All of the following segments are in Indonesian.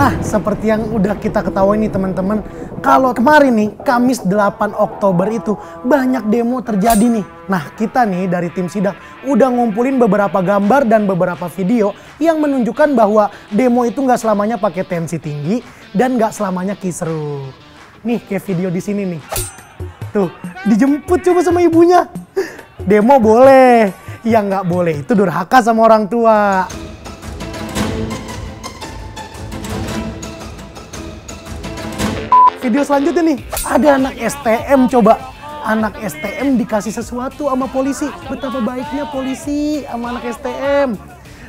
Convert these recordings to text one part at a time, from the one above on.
Nah, seperti yang udah kita ketahui nih teman-teman, kalau kemarin nih, Kamis 8 Oktober itu banyak demo terjadi nih. Nah, kita nih dari tim sidak udah ngumpulin beberapa gambar dan beberapa video yang menunjukkan bahwa demo itu nggak selamanya pakai tensi tinggi dan nggak selamanya kisru. Nih, kayak video di sini nih. Tuh, dijemput coba sama ibunya. Demo boleh, yang nggak boleh itu durhaka sama orang tua. Video selanjutnya nih, ada anak STM coba. Anak STM dikasih sesuatu sama polisi. Betapa baiknya polisi sama anak STM.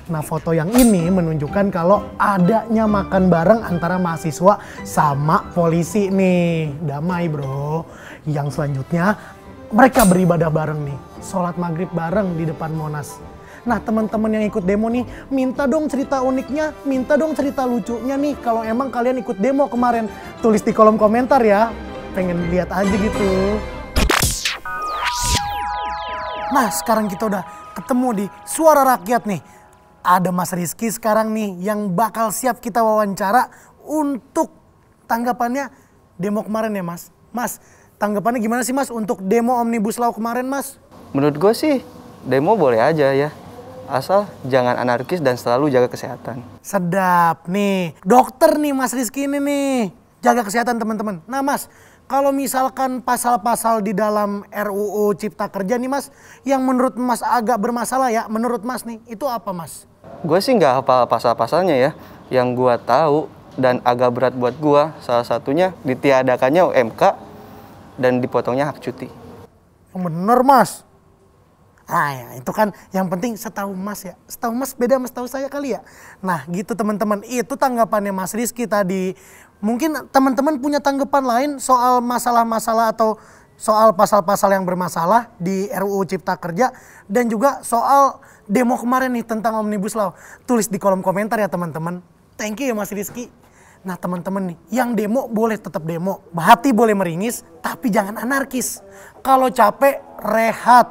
Nah foto yang ini menunjukkan kalau adanya makan bareng antara mahasiswa sama polisi nih. Damai bro. Yang selanjutnya mereka beribadah bareng nih. Sholat maghrib bareng di depan Monas. Nah teman-teman yang ikut demo nih, minta dong cerita uniknya, minta dong cerita lucunya nih. Kalau emang kalian ikut demo kemarin, tulis di kolom komentar ya. Pengen lihat aja gitu. Nah sekarang kita udah ketemu di Suara Rakyat nih. Ada Mas Rizky sekarang nih yang bakal siap kita wawancara untuk tanggapannya demo kemarin ya Mas. Mas, tanggapannya gimana sih Mas untuk demo Omnibus Law kemarin Mas? Menurut gue sih demo boleh aja ya. Asal jangan anarkis dan selalu jaga kesehatan. Sedap nih. Dokter nih Mas Rizky ini nih. Jaga kesehatan teman-teman. Nah Mas, kalau misalkan pasal-pasal di dalam RUU Cipta Kerja nih Mas, yang menurut Mas agak bermasalah ya, menurut Mas nih, itu apa Mas? Gue sih nggak hafal pasal-pasalnya ya. Yang gue tahu dan agak berat buat gue, salah satunya ditiadakannya UMK dan dipotongnya hak cuti. Bener Mas. Nah ya, itu kan yang penting setahu Mas ya. Setahu Mas beda sama setahu saya kali ya. Nah gitu teman-teman, itu tanggapannya Mas Rizky tadi. Mungkin teman-teman punya tanggapan lain soal masalah-masalah atau soal pasal-pasal yang bermasalah di RUU Cipta Kerja dan juga soal demo kemarin nih tentang Omnibus Law. Tulis di kolom komentar ya teman-teman. Thank you ya Mas Rizky. Nah teman-teman nih, yang demo boleh tetap demo. Hati boleh meringis, tapi jangan anarkis. Kalau capek, rehat.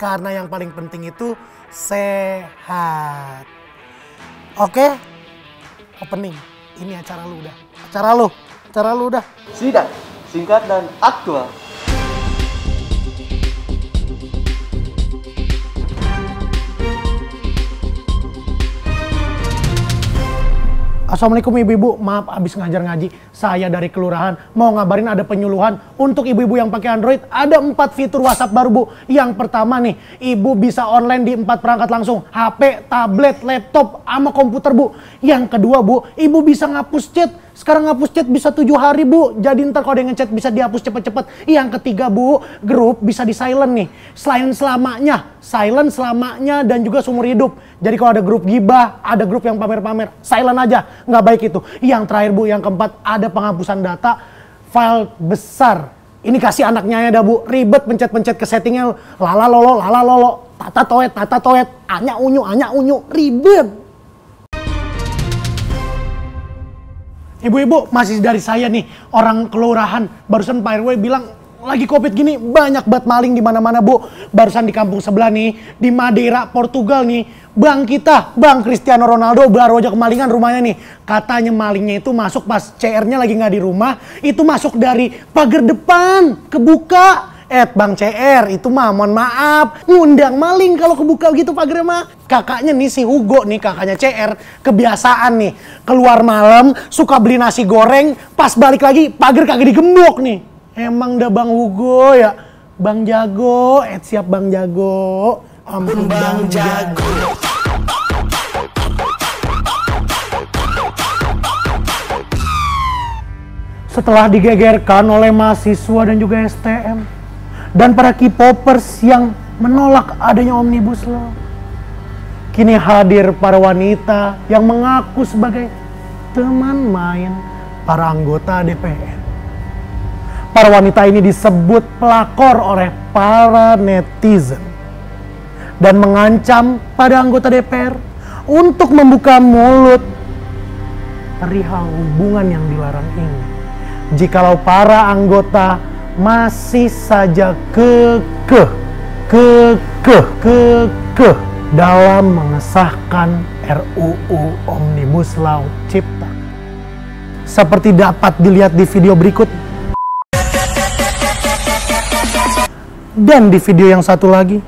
Karena yang paling penting itu sehat. Oke, opening. Ini acara lu udah. Acara lu, acara lu udah. Sidak, singkat dan aktual. Assalamualaikum ibu-ibu, maaf abis ngajar ngaji. Saya dari kelurahan mau ngabarin ada penyuluhan untuk ibu-ibu yang pakai Android. Ada empat fitur WhatsApp baru bu. Yang pertama nih, ibu bisa online di empat perangkat langsung. HP, tablet, laptop, sama komputer bu. Yang kedua bu, ibu bisa ngapus chat. Sekarang ngapus chat bisa tujuh hari bu. Jadi ntar kalau yang ngechat bisa dihapus cepet-cepet. Yang ketiga bu, grup bisa di silent nih. Selain selamanya, silent selamanya dan juga seumur hidup. Jadi kalau ada grup gibah, ada grup yang pamer-pamer, silent aja, nggak baik itu. Yang terakhir bu, yang keempat ada penghapusan data file besar. Ini kasih anaknya ya dah bu, ribet pencet-pencet ke settingnya, lala lolo, lala lolo, tata toet, tata toet, anya unyu, anya unyu, ribet. Ibu-ibu, masih dari saya nih, orang kelurahan, barusan Pak RW bilang lagi covid gini banyak banget maling di mana-mana bu. Barusan di kampung sebelah nih di Madeira Portugal nih bang kita bang Cristiano Ronaldo baru aja kemalingan rumahnya nih. Katanya malingnya itu masuk pas CR-nya lagi nggak di rumah itu masuk dari pagar depan kebuka. Eh Bang CR itu mah mohon maaf ngundang maling kalau kebuka gitu pagarnya mah. Kakaknya nih si Hugo nih kakaknya CR kebiasaan nih keluar malam suka beli nasi goreng pas balik lagi pagar kagak digembok nih. Emang dah Bang Hugo ya? Bang Jago, eh siap Bang Jago. Ampun Bang, Jago. Setelah digegerkan oleh mahasiswa dan juga STM dan para K-popers yang menolak adanya Omnibus Law. Kini hadir para wanita yang mengaku sebagai teman main para anggota DPR. Para wanita ini disebut pelakor oleh para netizen dan mengancam pada anggota DPR untuk membuka mulut perihal hubungan yang dilarang ini. Jikalau para anggota masih saja kekeh, kekeh, kekeh dalam mengesahkan RUU Omnibus Law Cipta seperti dapat dilihat di video berikut. Dan di video yang satu lagi,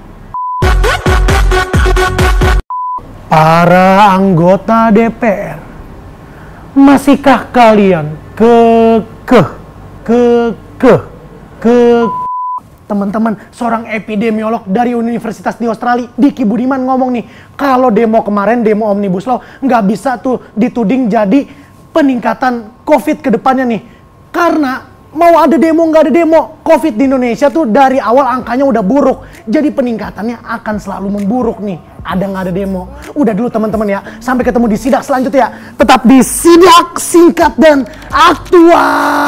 para anggota DPR, masihkah kalian kekeh, kekeh, ke teman-teman seorang epidemiolog dari Universitas di Australia Diki Budiman ngomong nih kalau demo kemarin demo omnibus law nggak bisa tuh dituding jadi peningkatan covid ke depannya nih. Karena mau ada demo nggak ada demo covid di Indonesia tuh dari awal angkanya udah buruk. Jadi peningkatannya akan selalu memburuk nih. Ada nggak ada demo? Udah dulu teman-teman ya. Sampai ketemu di sidak selanjutnya. Tetap di sidak singkat dan aktual